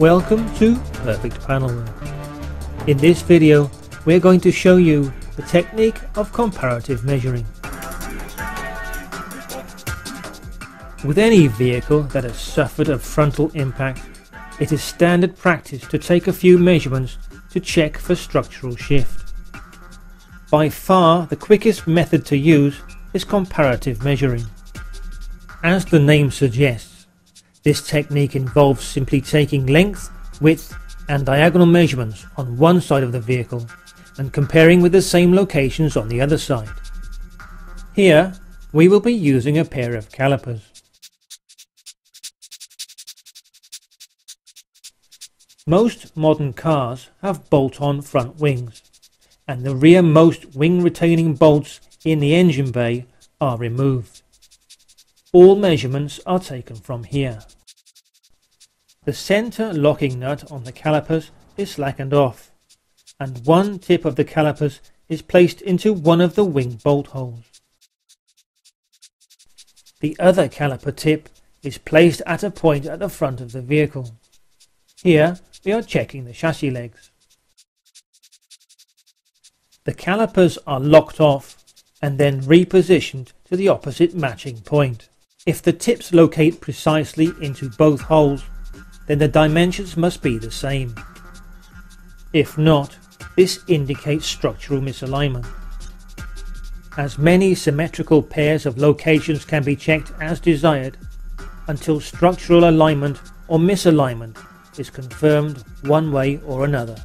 Welcome to Perfect Panelwork. In this video we're going to show you the technique of comparative measuring. With any vehicle that has suffered a frontal impact, it is standard practice to take a few measurements to check for structural shift. By far the quickest method to use is comparative measuring. As the name suggests, this technique involves simply taking length, width and diagonal measurements on one side of the vehicle and comparing with the same locations on the other side. Here we will be using a pair of calipers. Most modern cars have bolt-on front wings and the rearmost wing retaining bolts in the engine bay are removed. All measurements are taken from here. The center locking nut on the calipers is slackened off, and one tip of the calipers is placed into one of the wing bolt holes. The other caliper tip is placed at a point at the front of the vehicle. Here we are checking the chassis legs. The calipers are locked off and then repositioned to the opposite matching point. If the tips locate precisely into both holes, then the dimensions must be the same. If not, this indicates structural misalignment. As many symmetrical pairs of locations can be checked as desired until structural alignment or misalignment is confirmed one way or another.